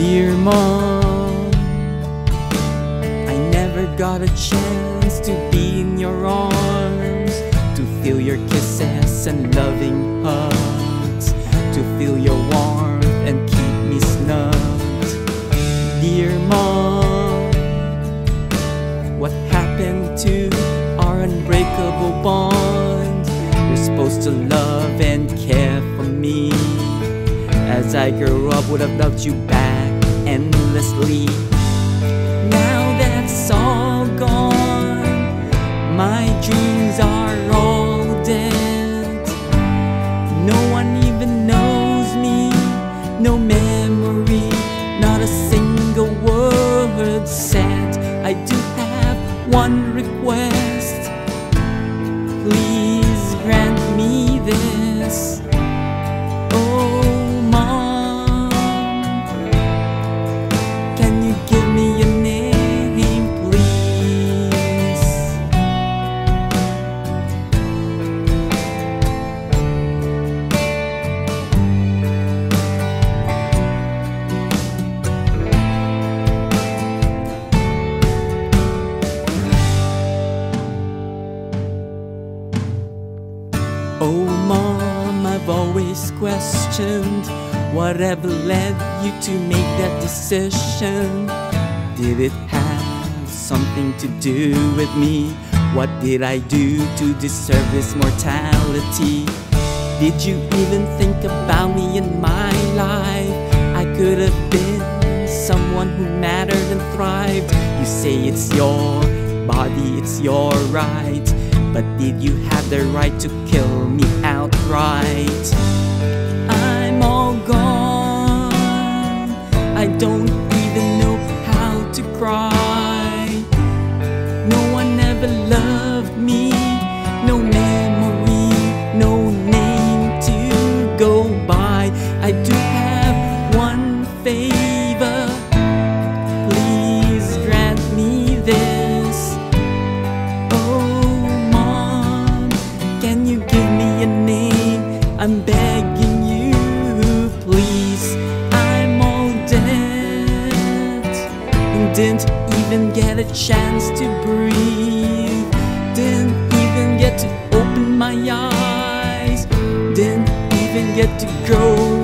Dear mom, I never got a chance to be in your arms, to feel your kisses and loving hugs, to feel your warmth and keep me snugged. Dear mom, what happened to our unbreakable bond? You're supposed to love and care for me. As I grew up, would have loved you back endlessly. Now that's all gone. My dreams are all dead. No one even knows me. No memory, not a single word said. I do have one request. Please I've always questioned whatever led you to make that decision. Did it have something to do with me? What did I do to deserve this mortality? Did you even think about me in my life? I could have been someone who mattered and thrived. You say it's your body, it's your right. But did you have the right to kill can you give me a name? I'm begging you, please. I'm all dead. Didn't even get a chance to breathe. Didn't even get to open my eyes. Didn't even get to grow